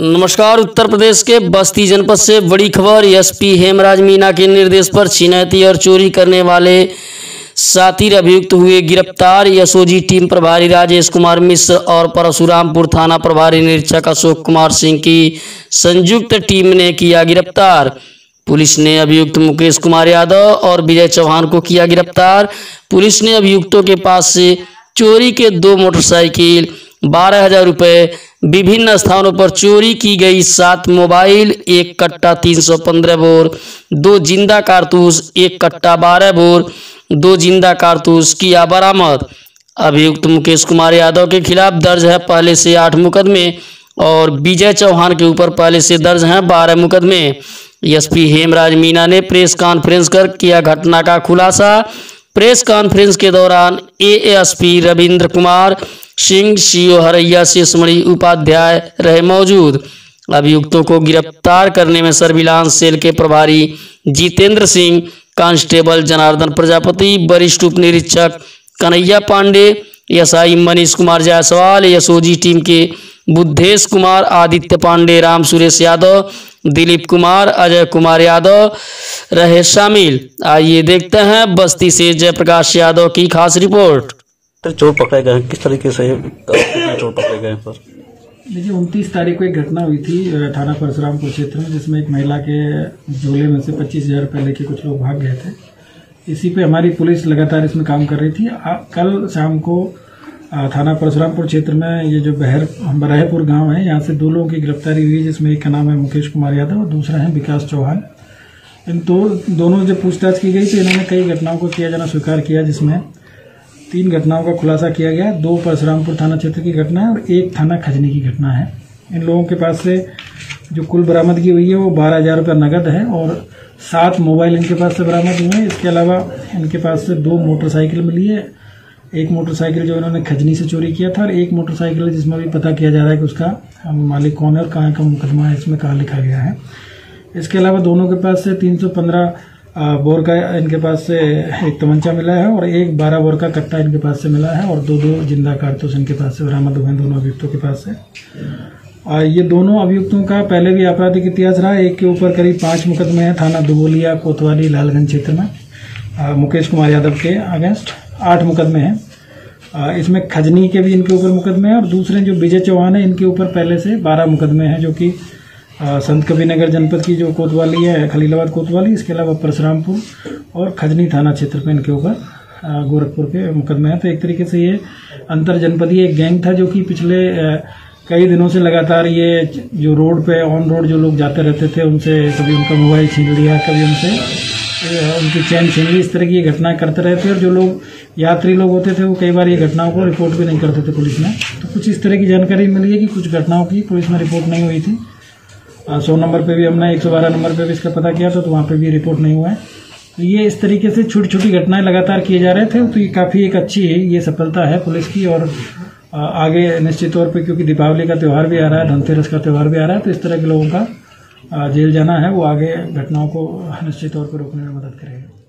नमस्कार, उत्तर प्रदेश के बस्ती जनपद से बड़ी खबर, एसपी हेमराज मीना के निर्देश पर छिनैती और चोरी करने वाले सातिर अभियुक्त हुए गिरफ़्तार। एसओजी टीम प्रभारी राजेश कुमार मिश्र और परशुरामपुर थाना प्रभारी निरीक्षक अशोक कुमार सिंह की संयुक्त टीम ने किया गिरफ़्तार। पुलिस ने अभियुक्त मुकेश कुमार यादव और विजय चौहान को किया गिरफ़्तार। पुलिस ने अभियुक्तों के पास से चोरी के दो मोटरसाइकिल बारह हज़ार रुपये विभिन्न स्थानों पर चोरी की गई सात मोबाइल, एक कट्टा तीन सौ पंद्रह बोर, दो ज़िंदा कारतूस, एक कट्टा बारह बोर, दो ज़िंदा कारतूस किया बरामद। अभियुक्त मुकेश कुमार यादव के खिलाफ दर्ज है पहले से आठ मुकदमे और विजय चौहान के ऊपर पहले से दर्ज हैं बारह मुकदमे। एसपी हेमराज मीना ने प्रेस कॉन्फ्रेंस कर किया घटना का खुलासा। प्रेस कॉन्फ्रेंस के दौरान एएसपी रविंद्र कुमार, सिंह सीओ हरैया शेषमणि उपाध्याय रहे मौजूद। अभियुक्तों को गिरफ़्तार करने में सर्विलांस सेल के प्रभारी जितेंद्र सिंह, कांस्टेबल जनार्दन प्रजापति, वरिष्ठ उप निरीक्षक Kanhaiya Pandey SI Manish Kumar Jaiswal SOG team के बुद्धेश कुमार आदित्य पांडे राम सुरेश यादव दिलीप कुमार अजय कुमार यादव रहे शामिल। आइए देखते हैं बस्ती से जयप्रकाश यादव की खास रिपोर्ट। तो चोर पकड़े गए किस तरीके से चोर पकड़े गए सर देखिए उनतीस तारीख को एक घटना हुई थी थाना परशुरामपुर क्षेत्र में जिसमें एक महिला के झोले में से पच्चीस हज़ार रुपये लेके कुछ लोग भाग गए थे। इसी पे हमारी पुलिस लगातार इसमें काम कर रही थी। आ, कल शाम को थाना परशुरामपुर क्षेत्र में ये जो बहर बराहपुर गाँव है यहाँ से दो लोगों की गिरफ्तारी हुई जिसमें एक का नाम है मुकेश कुमार यादव और दूसरा है विकास चौहान। इन दो दोनों जब पूछताछ की गई तो इन्होंने कई घटनाओं को किया जाना स्वीकार किया जिसमें तीन घटनाओं का खुलासा किया गया। दो परशुरामपुर थाना क्षेत्र की घटना है और एक थाना खजनी की घटना है। इन लोगों के पास से जो कुल बरामदगी हुई है वो बारह हज़ार रुपये नगद है और सात मोबाइल इनके पास से बरामद हुए हैं। इसके अलावा इनके पास से दो मोटरसाइकिल मिली है। एक मोटरसाइकिल जो इन्होंने खजनी से चोरी किया था और एक मोटरसाइकिल जिसमें भी पता किया जा रहा है कि उसका मालिक कौन है और कहाँ का मुकदमा है इसमें कहाँ लिखा गया है। इसके अलावा दोनों के पास से 315 आ, बोर का इनके पास से एक तमंचा मिला है और एक बारह बोर का कट्टा इनके पास से मिला है और दो दो ज़िंदा कारतूस इनके पास से बरामद हुए हैं दोनों अभियुक्तों के पास से। ये दोनों अभियुक्तों का पहले भी आपराधिक इतिहास रहा, एक के ऊपर करीब पाँच मुकदमे हैं, थाना दुबोलिया, कोतवाली, लालगंज क्षेत्र में। मुकेश कुमार यादव के अगेंस्ट आठ मुकदमे हैं। इसमें खजनी के भी इनके ऊपर मुकदमे हैं और दूसरे जो विजय चौहान है, इनके ऊपर पहले से बारह मुकदमे हैं, जो कि संत कबीरनगर जनपद की जो कोतवाली है, खलीलाबाद कोतवाली, इसके अलावा परशुरामपुर और खजनी थाना क्षेत्र में इनके ऊपर गोरखपुर के मुकदमे हैं। तो एक तरीके से ये अंतर जनपदीय एक गैंग था, जो कि पिछले कई दिनों से लगातार ये जो रोड पे ऑन रोड जो लोग जाते रहते थे, उनसे कभी उनका मोबाइल छीन लिया, कभी उनसे उनकी चैन छीन ली, इस तरह की ये घटनाएँ करते रहते और जो लोग, यात्री लोग होते थे, वो कई बार ये घटनाओं को रिपोर्ट भी नहीं करते थे पुलिस में। तो कुछ इस तरह की जानकारी मिली है कि कुछ घटनाओं की पुलिस में रिपोर्ट नहीं हुई थी। सौ नंबर पे भी हमने, एक सौ बारह नंबर पे भी इसका पता किया था तो वहाँ पे भी रिपोर्ट नहीं हुआ है। तो ये इस तरीके से छोटी छोटी घटनाएँ लगातार किए जा रहे थे तो ये काफ़ी एक अच्छी, ये सफलता है पुलिस की। और आगे निश्चित तौर पे क्योंकि दीपावली का त्यौहार भी आ रहा है, धनतेरस का त्यौहार भी आ रहा है तो इस तरह के लोगों का जेल जाना है, वो आगे घटनाओं को निश्चित तौर पर रोकने में मदद करेगा।